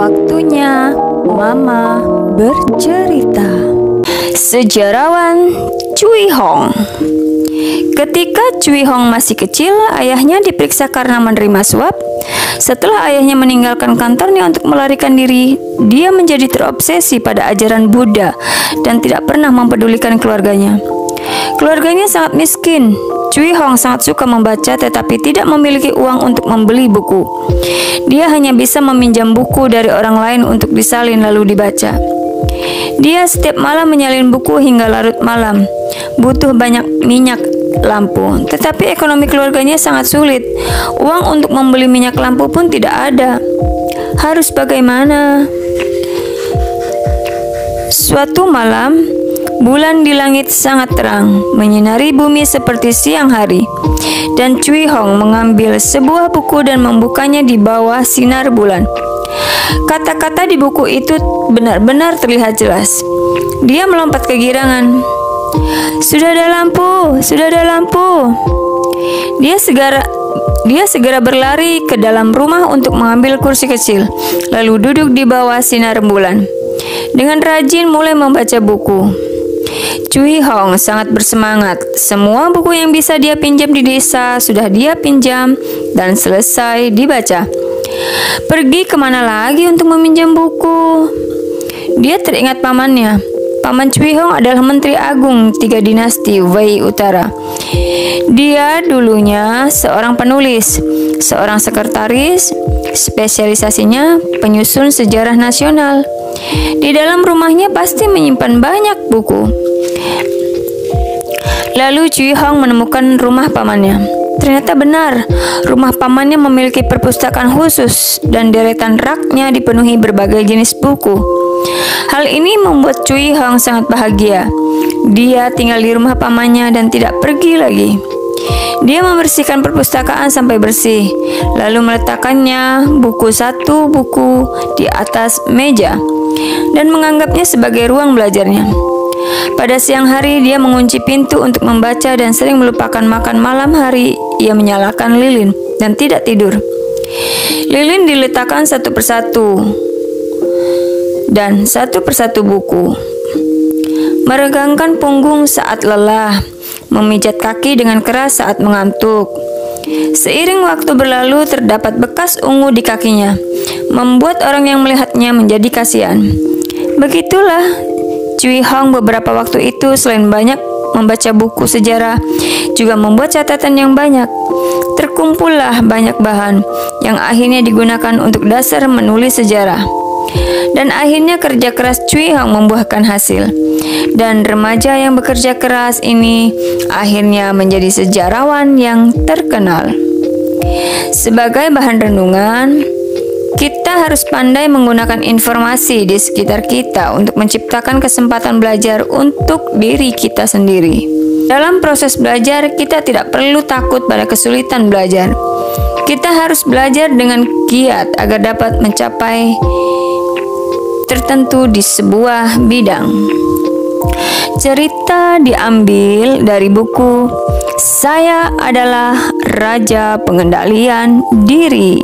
Waktunya Mama bercerita. Sejarawan Cui Hong. Ketika Cui Hong masih kecil, ayahnya diperiksa karena menerima suap. Setelah ayahnya meninggalkan kantornya untuk melarikan diri, dia menjadi terobsesi pada ajaran Buddha dan tidak pernah mempedulikan keluarganya. Keluarganya sangat miskin. Cui Hong sangat suka membaca tetapi tidak memiliki uang untuk membeli buku. Dia hanya bisa meminjam buku dari orang lain untuk disalin lalu dibaca. Dia setiap malam menyalin buku hingga larut malam. Butuh banyak minyak lampu, tetapi ekonomi keluarganya sangat sulit. Uang untuk membeli minyak lampu pun tidak ada. Harus bagaimana? Suatu malam, bulan di langit sangat terang, menyinari bumi seperti siang hari. Dan Cui Hong mengambil sebuah buku dan membukanya di bawah sinar bulan. Kata-kata di buku itu benar-benar terlihat jelas. Dia melompat kegirangan. Sudah ada lampu, sudah ada lampu. Dia segera dia segera berlari ke dalam rumah untuk mengambil kursi kecil, lalu duduk di bawah sinar bulan. Dengan rajin mulai membaca buku. Cui Hong sangat bersemangat. Semua buku yang bisa dia pinjam di desa sudah dia pinjam dan selesai dibaca. Pergi ke mana lagi untuk meminjam buku? Dia teringat pamannya. Paman Cui Hong adalah Menteri Agung tiga dinasti Wei Utara. Dia dulunya seorang penulis, seorang sekretaris, spesialisasinya penyusun sejarah nasional. Di dalam rumahnya pasti menyimpan banyak buku. Lalu Cui Hong menemukan rumah pamannya. Ternyata benar, rumah pamannya memiliki perpustakaan khusus dan deretan raknya dipenuhi berbagai jenis buku. Hal ini membuat Cui Hong sangat bahagia. Dia tinggal di rumah pamannya dan tidak pergi lagi. Dia membersihkan perpustakaan sampai bersih, lalu meletakkannya buku satu buku di atas meja dan menganggapnya sebagai ruang belajarnya. Pada siang hari, dia mengunci pintu untuk membaca dan sering melupakan makan malam hari. Ia menyalakan lilin dan tidak tidur. Lilin diletakkan satu persatu dan satu persatu buku. Meregangkan punggung saat lelah, memijat kaki dengan keras saat mengantuk. Seiring waktu berlalu, terdapat bekas ungu di kakinya, membuat orang yang melihatnya menjadi kasihan. Begitulah Cui Hong beberapa waktu itu selain banyak membaca buku sejarah, juga membuat catatan yang banyak. Terkumpullah banyak bahan yang akhirnya digunakan untuk dasar menulis sejarah. Dan akhirnya kerja keras Cui Hong membuahkan hasil. Dan remaja yang bekerja keras ini akhirnya menjadi sejarawan yang terkenal. Sebagai bahan renungan, kita harus pandai menggunakan informasi di sekitar kita untuk menciptakan kesempatan belajar untuk diri kita sendiri. Dalam proses belajar, kita tidak perlu takut pada kesulitan belajar. Kita harus belajar dengan giat agar dapat mencapai tertentu di sebuah bidang. Cerita diambil dari buku Saya adalah Raja Pengendalian Diri.